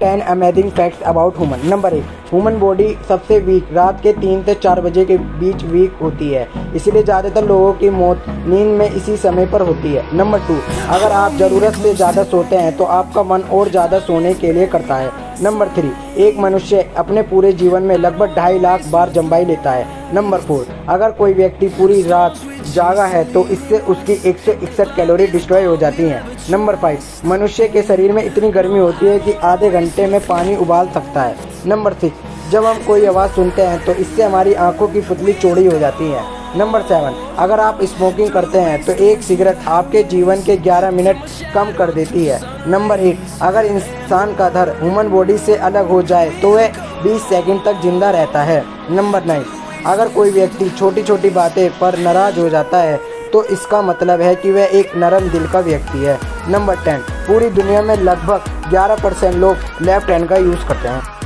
Ten amazing facts about human number एक human body सबसे weak रात के तीन से चार बजे के बीच वीक होती है। इसलिए ज़्यादातर लोगों की मौत नींद में इसी समय पर होती है। नंबर टू अगर आप ज़रूरत से ज़्यादा सोते हैं तो आपका मन और ज़्यादा सोने के लिए करता है। नंबर थ्री एक मनुष्य अपने पूरे जीवन में लगभग ढाई लाख बार जम्बाई लेता है। नंबर फोर अगर कोई व्यक्ति पूरी रात जागा है तो इससे उसकी एक सौ इकसठ कैलोरी डिस्ट्रॉय हो जाती है। नंबर फाइव, मनुष्य के शरीर में इतनी गर्मी होती है कि आधे घंटे में पानी उबाल सकता है। नंबर सिक्स जब हम कोई आवाज़ सुनते हैं तो इससे हमारी आँखों की फुतली चौड़ी हो जाती है। नंबर सेवन, अगर आप स्मोकिंग करते हैं तो एक सिगरेट आपके जीवन के 11 मिनट कम कर देती है। नंबर एट, अगर इंसान का धर ह्यूमन बॉडी से अलग हो जाए तो वह 20 सेकंड तक ज़िंदा रहता है। नंबर नाइन अगर कोई व्यक्ति छोटी छोटी बातें पर नाराज़ हो जाता है तो इसका मतलब है कि वह एक नरम दिल का व्यक्ति है। नंबर टेन, पूरी दुनिया में लगभग 11 परसेंट लोग लेफ़्ट हैंड का यूज़ करते हैं।